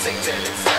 Think that it's